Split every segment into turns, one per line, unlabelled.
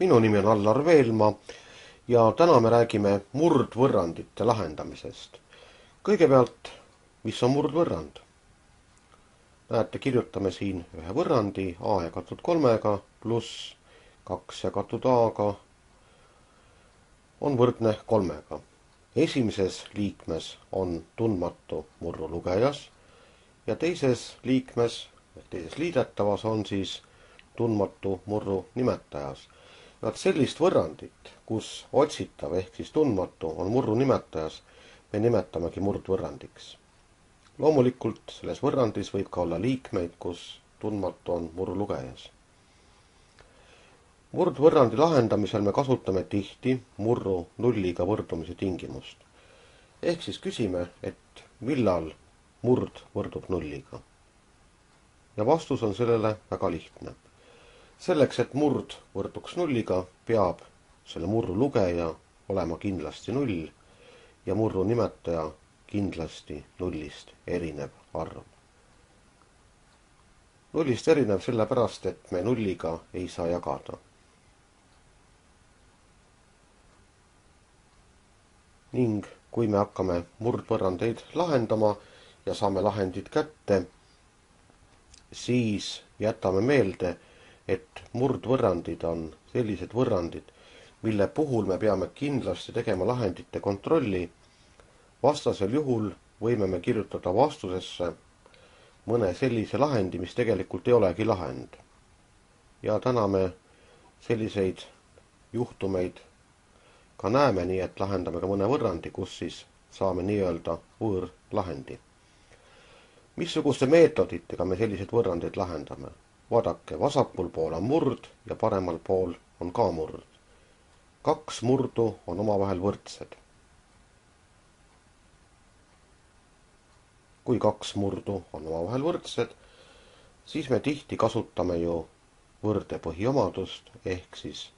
minu nimi on Allar Veelmaa ja täna me räägime murdvõrrandite lahendamisest. kõigepealt, mis on murdvõrrand? näete, kirjutame siin ühe võrrandi A jagatud kolmega pluss kaks jagatud A-ga on võrdne kolmega. esimeses liikmes on tundmatu murru lugejas ja teises liikmes teises liidetavas on siis tundmatu murru nimetajas. Vaat sellist võrrandit, kus otsitav ehk siis tundmatu on murru nimetajas, me nimetamegi murdvõrrandiks. loomulikult selles võrrandis võib ka olla liikmeid, kus tundmatu on murru lugejas. murdvõrrandi lahendamisel me kasutame tihti murru nulliga võrdumise tingimust. ehk siis küsime, et millal murd võrdub nulliga. ja vastus on sellele väga lihtne selleks, et murd võrduks nulliga, peab selle murru lugeja olema kindlasti null ja murru nimetaja kindlasti nullist erinev arv. nullist erinev sellepärast, et me nulliga ei saa jagada. ning kui me hakkame murdvõrrandeid lahendama ja saame lahendid kätte, siis jätame meelde, et murdvõrrandid on sellised võrrandid, mille puhul me peame kindlasti tegema lahendite kontrolli. vastasel juhul võime me kirjutada vastusesse mõne sellise lahendi, mis tegelikult ei olegi lahend. ja täna me selliseid juhtumeid ka näeme, nii et lahendame ka mõne võrrandi, kus siis saame nii-öelda võõrlahendi. missuguste meetoditega me selliseid võrrandeid lahendame? Vaadake, vasakul pool on murd ja paremal pool on ka murd. kaks murdu on omavahel võrdsed. kui kaks murdu on omavahel võrdsed, siis me tihti kasutame ju võrde põhiomadust ehk siis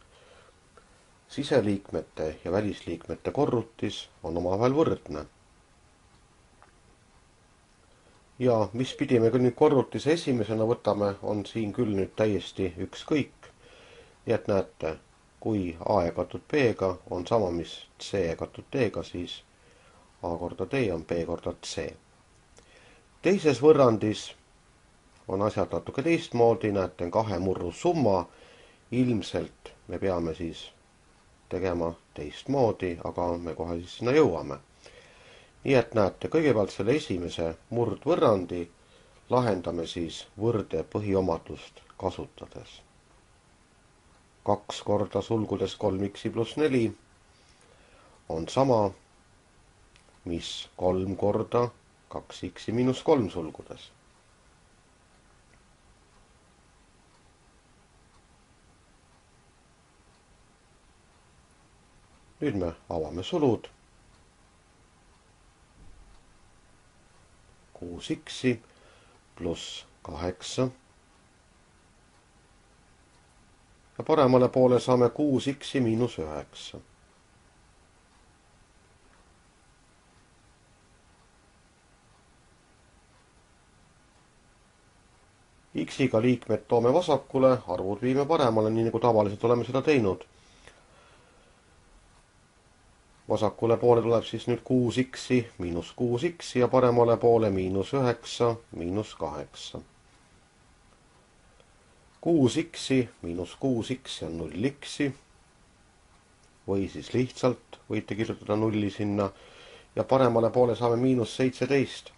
siseliikmete ja välisliikmete korrutis on omavahel võrdne ja mis pidi me küll nüüd korrutise esimesena võtame, on siin küll nüüd täiesti ükskõik. nii et näete, kui A jagatud B-ga on sama, mis C jagatud D-ga, siis A korda D on B korda C. teises võrrandis on asjad natuke teistmoodi, näete, on kahe murru summa. ilmselt me peame siis tegema teistmoodi, aga me kohe siis sinna jõuame nii et näete, kõigepealt selle esimese murdvõrrandi lahendame siis võrde põhiomadust kasutades. kaks korda sulgudes kolm x-i pluss neli on sama, mis kolm korda kaks x-i miinus kolm sulgudes. nüüd me avame sulud kuus X-i pluss kaheksa. ja paremale poole saame kuus X-i miinus üheksa. X-iga liikmed toome vasakule, arvud viime paremale, nii nagu tavaliselt oleme seda teinud vasakule poole tuleb siis nüüd kuus X-i, miinus kuus X-i ja paremale poole miinus üheksa, miinus kaheksa. kuus X-i miinus kuus X-i on null X-i. või siis lihtsalt võite kirjutada nulli sinna ja paremale poole saame miinus seitseteist.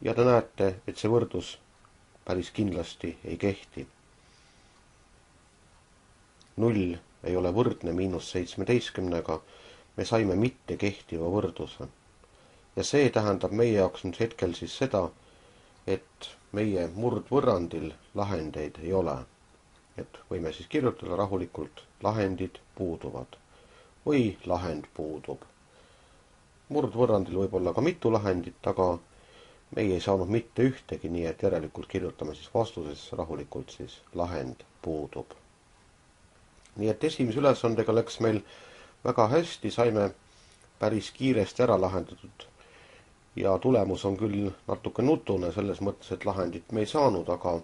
ja te näete, et see võrdlus päris kindlasti ei kehti. null ei ole võrdne miinus seitsmeteistkümnega me saime mittekehtiva võrdluse. ja see tähendab meie jaoks nüüd hetkel siis seda, et meie murdvõrrandil lahendeid ei ole. et võime siis kirjutada rahulikult, lahendid puuduvad või lahend puudub. murdvõrrandil võib olla ka mitu lahendit, aga meie ei saanud mitte ühtegi, nii et järelikult kirjutame siis vastuses rahulikult siis lahend puudub. nii et esimese ülesandega läks meil väga hästi, saime päris kiiresti ära lahendatud. ja tulemus on küll natuke nutune selles mõttes, et lahendit me ei saanud, aga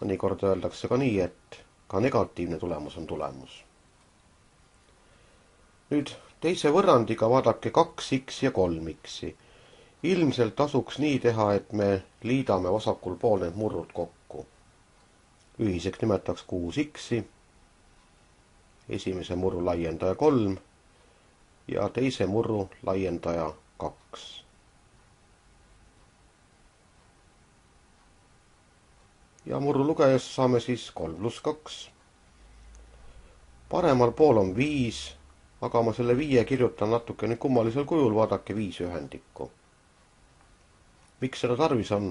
mõnikord öeldakse ka nii, et ka negatiivne tulemus on tulemus. nüüd teise võrrandiga vaadake kaks X ja kolm X-i. ilmselt tasuks nii teha, et me liidame vasakul pool need murrud kokku. ühiseks nimetaks kuus X-i, esimese murru laiendaja kolm ja teise murru laiendaja kaks ja murru lugejas saame siis kolm pluss kaks. paremal pool on viis, aga ma selle viie kirjutan natuke nüüd kummalisel kujul, vaadake viis ühendikku. miks seda tarvis on,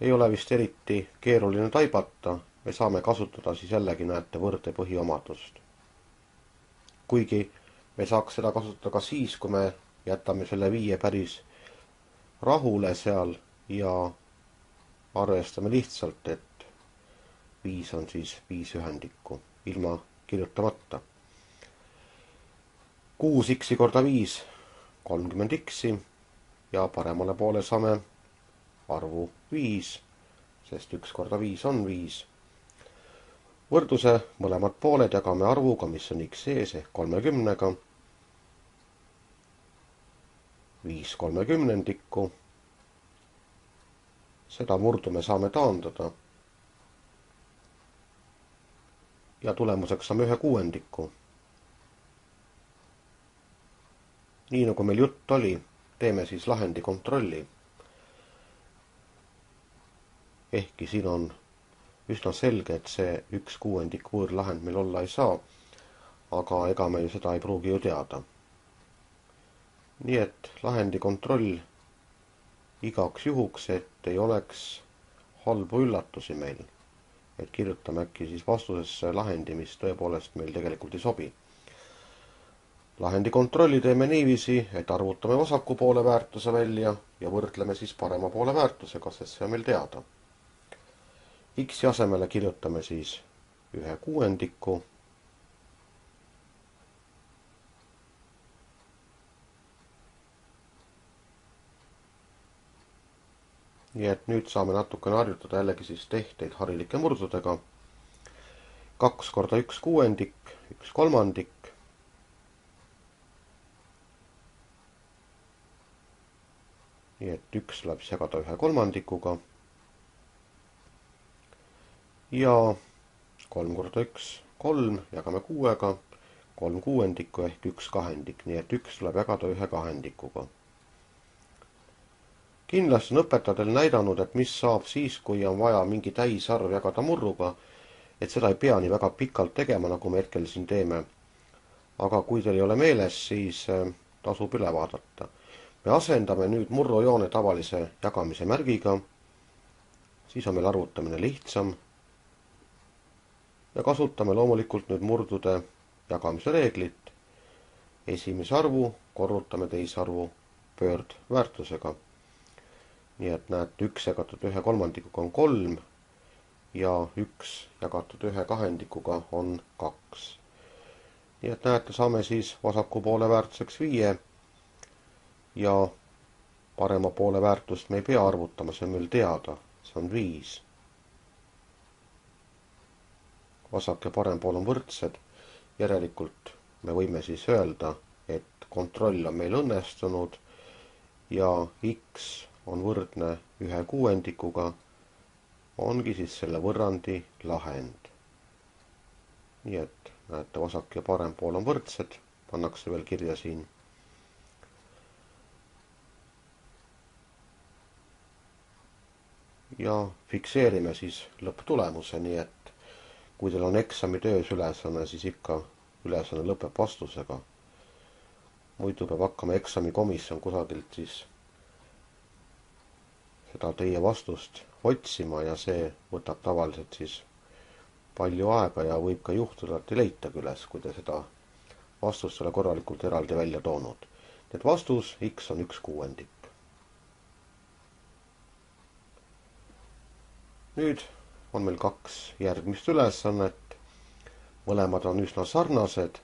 ei ole vist eriti keeruline taibata, me saame kasutada siis jällegi, näete, võrde põhiomadust. kuigi me saaks seda kasutada ka siis, kui me jätame selle viie päris rahule seal ja arvestame lihtsalt, et viis on siis viis ühendikku ilma kirjutamata. kuus x-i korda viis, kolmkümmend x-i ja paremale poole saame arvu viis, sest üks korda viis on viis. Võrdluse mõlemad pooled jagame arvuga, mis on x sees ehk kolmekümnega. viis kolmekümnendikku seda murdu me saame taandada. ja tulemuseks saame ühe kuuendiku. nii nagu meil jutt oli, teeme siis lahendi kontrolli. ehkki siin on üsna selge, et see üks kuuendik võõrlahend meil olla ei saa. aga ega me ju seda ei pruugi ju teada. nii et lahendi kontroll igaks juhuks, et ei oleks halbu üllatusi meil. et kirjutame äkki siis vastusesse lahendi, mis tõepoolest meil tegelikult ei sobi. lahendi kontrolli teeme niiviisi, et arvutame vasaku poole väärtuse välja ja võrdleme siis parema poole väärtusega, sest see on meil teada. X-i asemele kirjutame siis ühe kuuendiku nii et nüüd saame natukene harjutada jällegi siis tehteid harilike murdudega. kaks korda üks kuuendik, üks kolmandik. nii et üks siis jagada ühe kolmandikuga. Ja kolm korda üks, kolm, jagame kuuega, kolm kuuendikku ehk üks kahendik, nii et üks tuleb jagada ühe kahendikuga kindlasti on õpetajatel näidanud, et mis saab siis, kui on vaja mingi täisarv jagada murruga, et seda ei pea nii väga pikalt tegema, nagu me hetkel siin teeme. aga kui teil ei ole meeles, siis äh, tasub üle vaadata. me asendame nüüd murrujoone tavalise jagamise märgiga, siis on meil arvutamine lihtsam ja kasutame loomulikult nüüd murdude jagamise reeglit. esimese arvu korrutame teise arvu pöördväärtusega nii et näete, üks jagatud ühe kolmandikuga on kolm ja üks jagatud ühe kahendikuga on kaks. nii et näete, saame siis vasaku poole väärtuseks viie ja parema poole väärtust me ei pea arvutama, see on meil teada, see on viis. Vasak ja parem pool on võrdsed, järelikult me võime siis öelda, et kontroll on meil õnnestunud ja X on võrdne ühe kuuendikuga, ongi siis selle võrrandi lahend. nii et näete, vasak ja parem pool on võrdsed, pannakse veel kirja siin. ja fikseerime siis lõpptulemuse, nii et kui teil on eksamitöös ülesanne, siis ikka ülesanne lõpeb vastusega. muidu peab hakkama eksamikomisjon kusagilt siis seda teie vastust otsima ja see võtab tavaliselt siis palju aega ja võib ka juhtuda, et ei leitagi üles, kui te seda vastust ole korralikult eraldi välja toonud. nii et vastus X on üks kuuendik. nüüd on meil kaks järgmist ülesannet. mõlemad on üsna sarnased.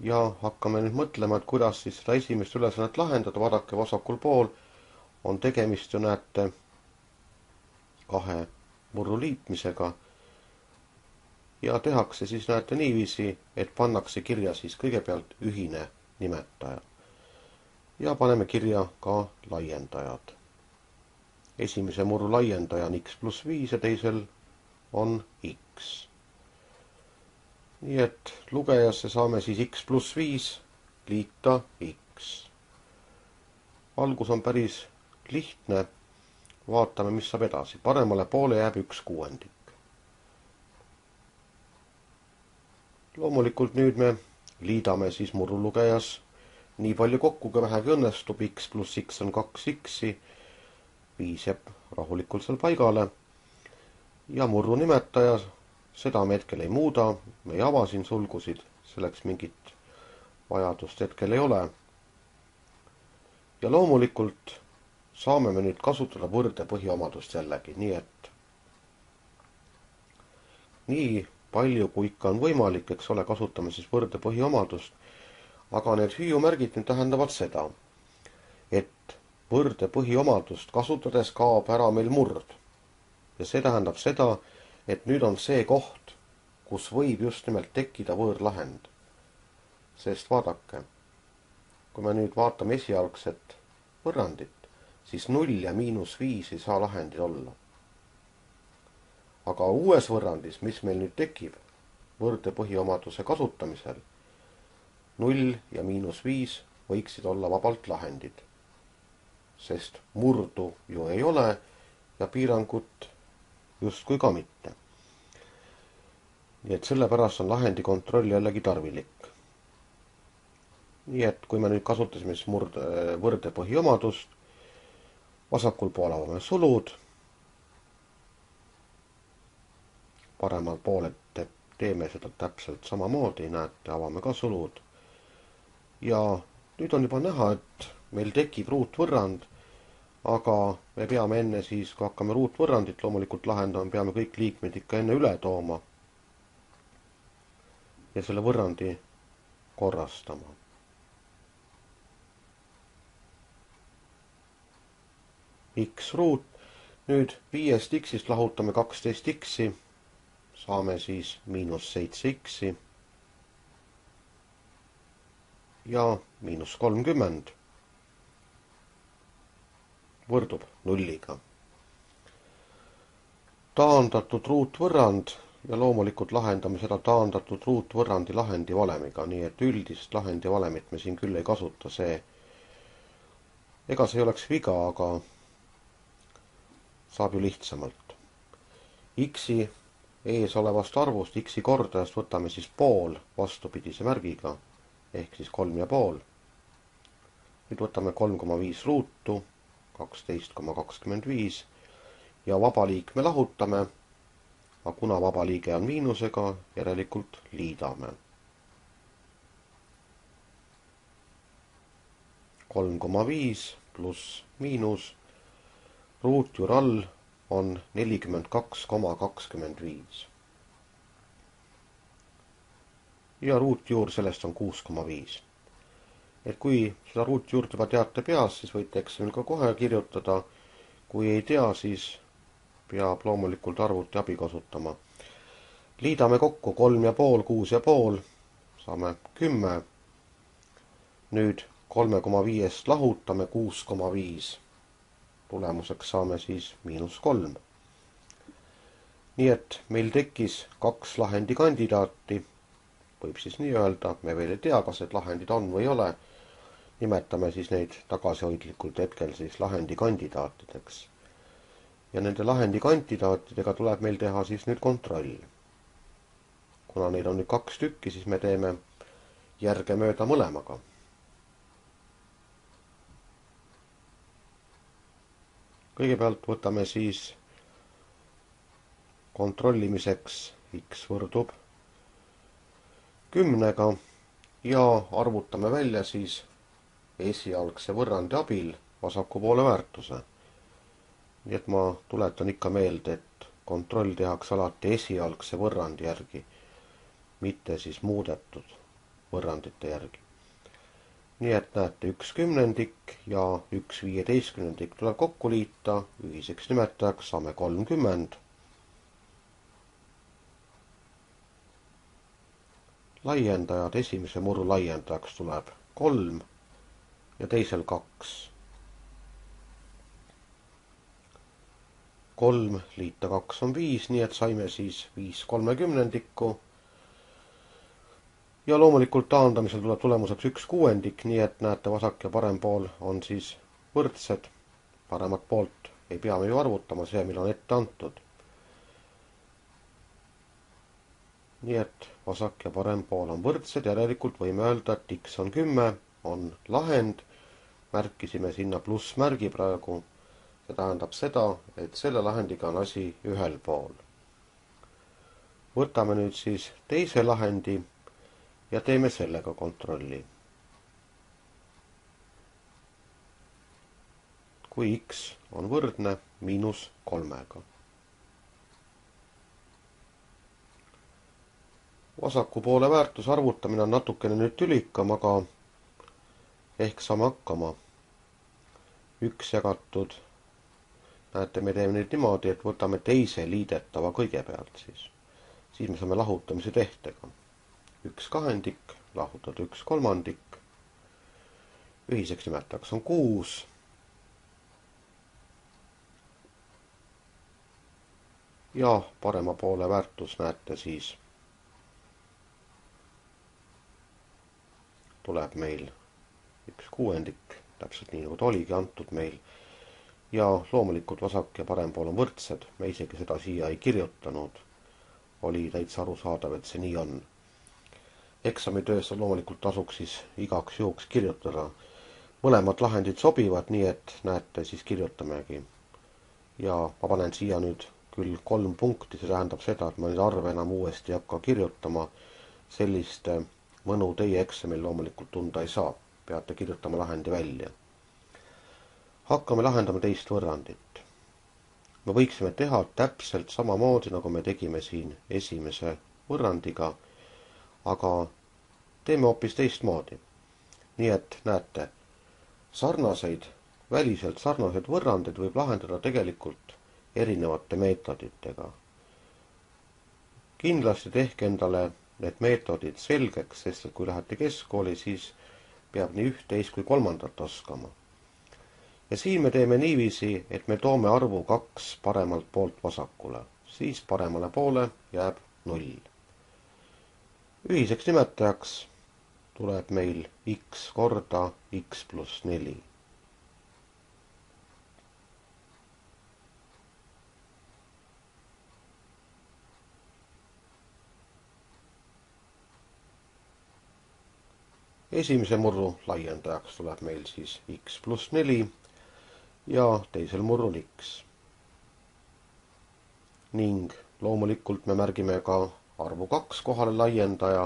ja hakkame nüüd mõtlema, et kuidas siis seda esimest ülesannet lahendada, vaadake vasakul pool on tegemist ju näete kahe murru liitmisega ja tehakse siis näete niiviisi, et pannakse kirja siis kõigepealt ühine nimetaja. ja paneme kirja ka laiendajad. Esimese murru laiendaja on x pluss viis ja teisel on x. nii et lugejasse saame siis x pluss viis liita x. algus on päris lihtne. vaatame, mis saab edasi. paremale poole jääb üks kuuendik. loomulikult nüüd me liidame siis murulugejas nii palju kokku, kui vähegi õnnestub, x pluss x on kaks x-i, viis jääb rahulikult seal paigale ja murru nimetaja, seda me hetkel ei muuda, me ei ava siin sulgusid, selleks mingit vajadust hetkel ei ole. ja loomulikult saame me nüüd kasutada võrde põhiomadust jällegi, nii et nii palju kui ikka on võimalik, eks ole, kasutame siis võrde põhiomadust. aga need hüüumärgid nüüd tähendavad seda, et võrde põhiomadust kasutades kaob ära meil murd. ja see tähendab seda, et nüüd on see koht, kus võib just nimelt tekkida võõrlahend. sest vaadake, kui me nüüd vaatame esialgset võrrandit, siis null ja miinus viis ei saa lahendid olla aga uues võrrandis, mis meil nüüd tekib võrde põhiomaduse kasutamisel, null ja miinus viis võiksid olla vabalt lahendid. Sest murdu ju ei ole ja piirangut justkui ka mitte. nii et sellepärast on lahendi kontroll jällegi tarvilik. nii et kui me nüüd kasutasime siis murd-, võrde põhiomadust, vasakul pool avame sulud paremal pool, et teeme seda täpselt samamoodi, näete, avame ka sulud. ja nüüd on juba näha, et meil tekib ruutvõrrand, aga me peame enne siis, kui hakkame ruutvõrrandit loomulikult lahendama, peame kõik liikmed ikka enne üle tooma. ja selle võrrandi korrastama. X ruut, nüüd viiest X-ist lahutame kaksteist X-i saame siis miinus seitse X-i ja miinus kolmkümmend võrdub nulliga. taandatud ruutvõrrand ja loomulikult lahendame seda taandatud ruutvõrrandi lahendi valemiga, nii et üldist lahendi valemit me siin küll ei kasuta, see ega see ei oleks viga, aga saab ju lihtsamalt. X-i eesolevast arvust x-i kordajast võtame siis pool vastupidise märgiga ehk siis kolm ja pool. nüüd võtame kolm koma viis ruutu, kaksteist koma kakskümmend viis ja vaba liikme lahutame. aga kuna vaba liige on miinusega, järelikult liidame. kolm koma viis pluss miinus ruutjuur all on nelikümmend kaks koma kakskümmend viis. ja ruutjuur sellest on kuus koma viis. Et kui seda ruutjuurt juba teate peas, siis võite Excelil ka kohe kirjutada. kui ei tea, siis peab loomulikult arvuti abi kasutama. liidame kokku kolm ja pool, kuus ja pool, saame kümme. nüüd kolme koma viiest lahutame kuus koma viis tulemuseks saame siis miinus kolm. nii et meil tekkis kaks lahendi kandidaati, võib siis nii öelda, me veel ei tea, kas need lahendid on või ei ole. Nimetame siis neid tagasihoidlikult hetkel siis lahendi kandidaatideks. ja nende lahendi kandidaatidega tuleb meil teha siis nüüd kontroll. kuna neid on nüüd kaks tükki, siis me teeme järgemööda mõlemaga kõigepealt võtame siis kontrollimiseks x võrdub kümnega ja arvutame välja siis esialgse võrrandi abil vasaku poole väärtuse. nii et ma tuletan ikka meelde, et kontroll tehakse alati esialgse võrrandi järgi, mitte siis muudetud võrrandite järgi nii et näete, üks kümnendik ja üks viieteistkümnendik tuleb kokku liita, ühiseks nimetajaks saame kolmkümmend. laiendajad, esimese murru laiendajaks tuleb kolm ja teisel kaks. kolm liita kaks on viis, nii et saime siis viis kolmekümnendikku. ja loomulikult taandamisel tuleb tulemuseks üks kuuendik, nii et näete, vasak ja parem pool on siis võrdsed. paremat poolt ei pea me ju arvutama, see, mille on ette antud nii et vasak ja parem pool on võrdsed, järelikult võime öelda, et x on kümme, on lahend. Märkisime sinna plussmärgi praegu. see tähendab seda, et selle lahendiga on asi ühel pool. võtame nüüd siis teise lahendi ja teeme sellega kontrolli. kui x on võrdne miinus kolmega vasaku poole väärtuse arvutamine on natukene nüüd tülikam, aga ehk saame hakkama. üks jagatud, näete, me teeme nüüd niimoodi, et võtame teise liidetava kõigepealt siis. siis me saame lahutamise tehtega. üks kahendik, lahutada üks kolmandik. ühiseks nimetajaks on kuus. ja parema poole väärtus näete siis tuleb meil üks kuuendik, täpselt nii, nagu ta oligi antud meil. ja loomulikult vasak ja parem pool on võrdsed, me isegi seda siia ei kirjutanud. oli täitsa arusaadav, et see nii on. eksamitöös loomulikult tasuks siis igaks juhuks kirjutada. mõlemad lahendid sobivad, nii et näete, siis kirjutamegi. ja ma panen siia nüüd küll kolm punkti, see tähendab seda, et ma neid arve enam uuesti ei hakka kirjutama selliste mõnu teie eksamil loomulikult tunda ei saa, peate kirjutama lahendi välja. hakkame lahendama teist võrrandit. me võiksime teha täpselt samamoodi, nagu me tegime siin esimese võrrandiga, aga teeme hoopis teistmoodi. nii et näete, sarnaseid, väliselt sarnaseid võrrandeid võib lahendada tegelikult erinevate meetoditega. kindlasti tehke endale need meetodid selgeks, sest et kui lähete keskkooli, siis peab nii üht, teist kui kolmandat oskama. ja siin me teeme niiviisi, et me toome arvu kaks paremalt poolt vasakule, siis paremale poole jääb null. ühiseks nimetajaks tuleb meil x korda x pluss neli esimese murru laiendajaks tuleb meil siis x pluss neli ja teisel murrul x. ning loomulikult me märgime ka arvu kaks kohale laiendaja,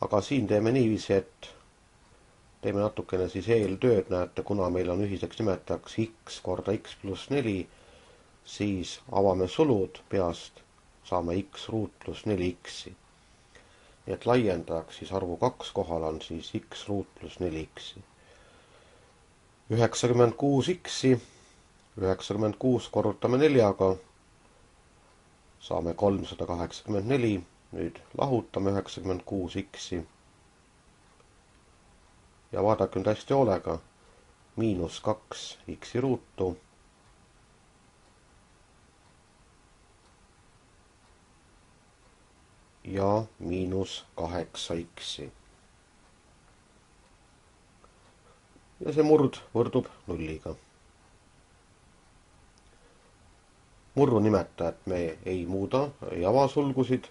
aga siin teeme niiviisi, et teeme natukene siis eeltööd, näete, kuna meil on ühiseks nimetajaks x korda x pluss neli, siis avame sulud peast, saame x ruut pluss neli x-i nii et laiendajaks siis arvu kaks kohal on siis x ruut pluss neli x-i. üheksakümmend kuus x-i, üheksakümmend kuus korrutame neljaga, saame kolmsada kaheksakümmend neli, nüüd lahutame üheksakümmend kuus x-i. ja vaadake nüüd hästi hoolega, miinus kaks x-i ruutu ja miinus kaheksa x-i. ja see murd võrdub nulliga. murru nimetajat me ei muuda, ei ava sulgusid.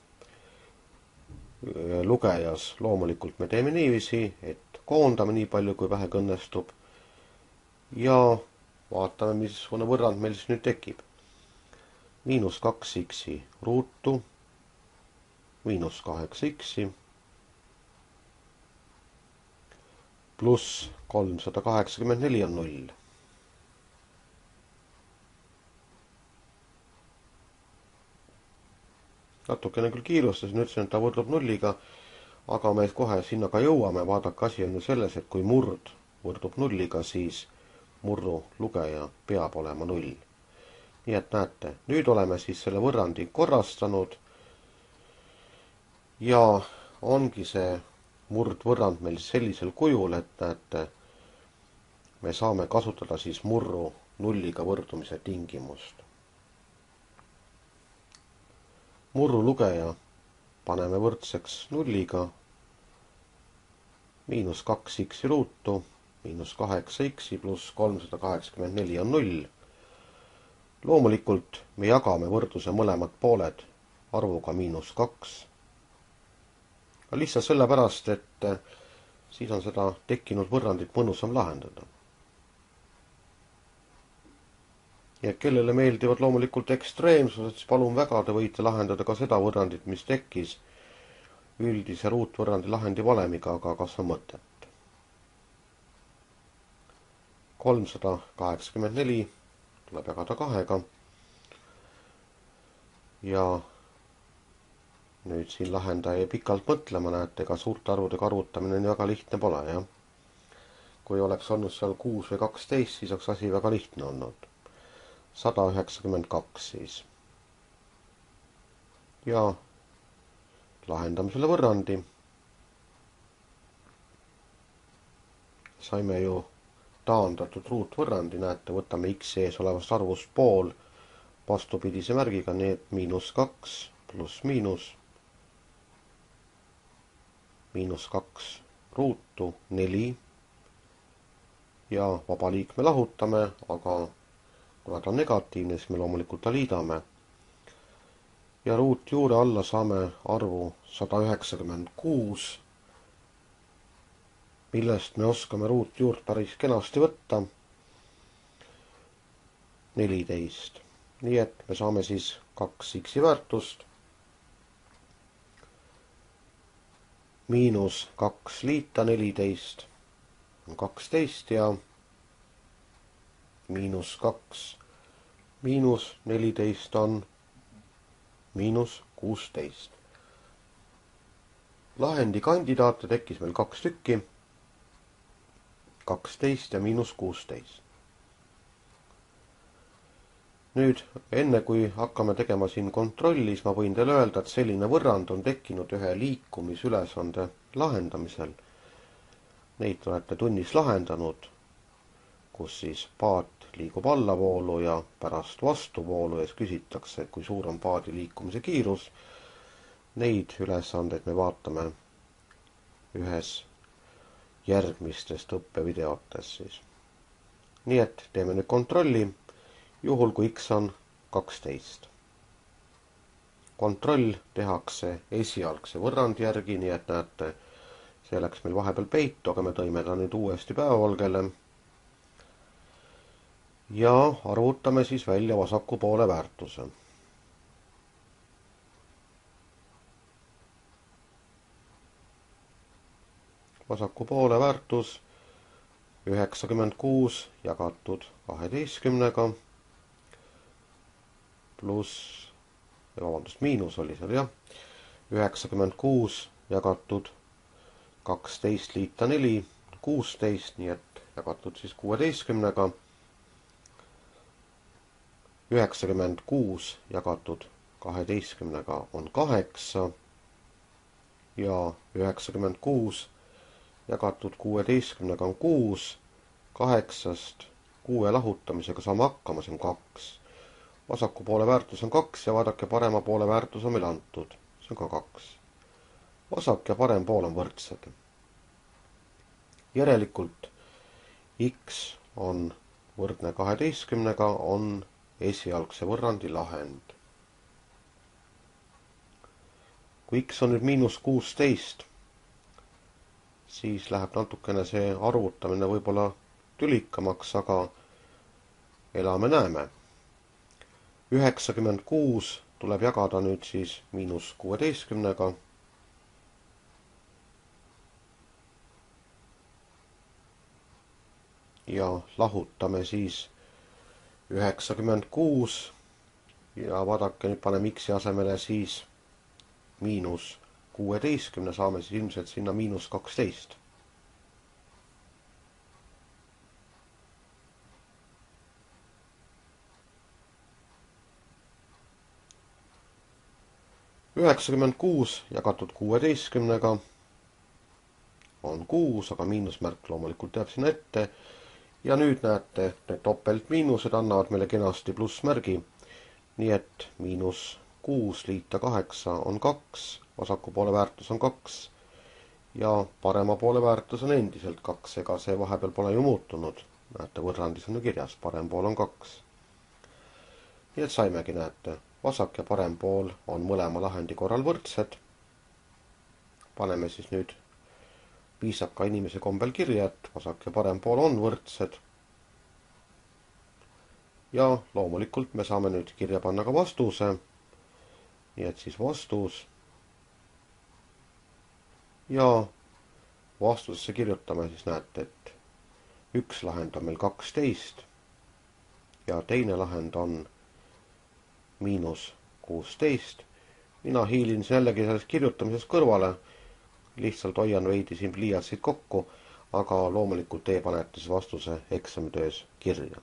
lugejas loomulikult me teeme niiviisi, et koondame nii palju, kui vähegi õnnestub. ja vaatame, missugune võrrand meil siis nüüd tekib. miinus kaks x-i ruutu miinus kaheksa x-i pluss kolmsada kaheksakümmend neli on null. natukene küll kiirustasin, ütlesin, et ta võrdub nulliga, aga me kohe sinna ka jõuame, vaadake, asi on ju selles, et kui murd võrdub nulliga, siis murru lugeja peab olema null. nii et näete, nüüd oleme siis selle võrrandi korrastanud ja ongi see murdvõrrand meil sellisel kujul, et näete, me saame kasutada siis murru nulliga võrdumise tingimust. murru lugeja paneme võrdseks nulliga, miinus kaks x-i ruutu, miinus kaheksa x-i pluss kolmsada kaheksakümmend neli on null. loomulikult me jagame võrdluse mõlemad pooled arvuga miinus kaks. Lihtsalt sellepärast, et siis on seda tekkinud võrrandit mõnusam lahendada ja kellele meeldivad loomulikult ekstreemsused, siis palun väga, te võite lahendada ka seda võrrandit, mis tekkis üldise ruutvõrrandi lahendi valemiga, aga kas on mõtet? kolmsada kaheksakümmend neli tuleb jagada kahega. ja nüüd siin lahendaja pikalt mõtlema, näete, ega suurte arvudega arvutamine nii väga lihtne pole, jah. kui oleks olnud seal kuus või kaksteist, siis oleks asi väga lihtne olnud sada üheksakümmend kaks siis. ja lahendame selle võrrandi. saime ju taandatud ruutvõrrandi, näete, võtame x ees olevast arvust pool vastupidise märgiga, nii et miinus kaks pluss miinus, miinus kaks ruutu neli ja vaba liikme lahutame, aga kuna ta on negatiivne, siis me loomulikult ta liidame. ja ruutjuure alla saame arvu sada üheksakümmend kuus, millest me oskame ruutjuurt päris kenasti võtta. neliteist, nii et me saame siis kaks x-i väärtust. Miinus kaks liita neliteist on kaksteist ja miinus kaks miinus neliteist on miinus kuusteist. lahendi kandidaate tekkis meil kaks tükki, kaksteist ja miinus kuusteist. Nüüd enne kui hakkame tegema siin kontrolli, siis ma võin teile öelda, et selline võrrand on tekkinud ühe liikumisülesande lahendamisel. Neid olete tunnis lahendanud kus siis paat liigub allavoolu ja pärast vastuvoolu ja siis küsitakse, kui suur on paadi liikumise kiirus. Neid ülesandeid me vaatame ühes järgmistest õppevideotes siis. nii et teeme nüüd kontrolli, juhul kui x on kaksteist. kontroll tehakse esialgse võrrandi järgi, nii et näete, see läks meil vahepeal peitu, aga me tõime ta nüüd uuesti päevavalgele ja arvutame siis välja vasaku poole väärtuse. vasaku poole väärtus üheksakümmend kuus jagatud kaheteistkümnega pluss, vabandust, miinus oli seal jah, üheksakümmend kuus jagatud kaksteist liita neli, kuusteist, nii et jagatud siis kuueteistkümnega üheksakümmend kuus jagatud kaheteistkümnega on kaheksa ja üheksakümmend kuus jagatud kuueteistkümnega on kuus. kaheksast kuue lahutamisega saame hakkama, see on kaks. Vasaku poole väärtus on kaks ja vaadake, parema poole väärtus on meile antud, see on ka kaks. vasak ja parem pool on võrdsed. järelikult x on võrdne kaheteistkümnega, on esialgse võrrandi lahend. kui x on nüüd miinus kuusteist, siis läheb natukene see arvutamine võib-olla tülikamaks, aga elame-näeme. Üheksakümmend kuus tuleb jagada nüüd siis miinus kuueteistkümnega ja lahutame siis üheksakümmend kuus ja vaadake, nüüd paneme X-i asemele siis miinus kuueteistkümne, saame siis ilmselt sinna miinus kaksteist. Üheksakümmend kuus jagatud kuueteistkümnega on kuus, aga miinusmärk loomulikult jääb sinna ette. ja nüüd näete, need topeltmiinused annavad meile kenasti plussmärgi. nii et miinus kuus liita kaheksa on kaks, vasaku poole väärtus on kaks ja parema poole väärtus on endiselt kaks, ega see vahepeal pole ju muutunud. näete, võrrandis on ju kirjas, parem pool on kaks. nii et saimegi, näete, vasak ja parem pool on mõlema lahendi korral võrdsed. paneme siis nüüd viisaka inimese kombel kirja, et vasak ja parem pool on võrdsed. ja loomulikult me saame nüüd kirja panna ka vastuse. nii et siis vastus. ja vastusesse kirjutame siis näete, et üks lahend on meil kaksteist ja teine lahend on miinus kuusteist. mina hiilin jällegi sellest kirjutamisest kõrvale lihtsalt hoian veidi siin pliiatsid kokku, aga loomulikult teie panete siis vastuse eksamitöös kirja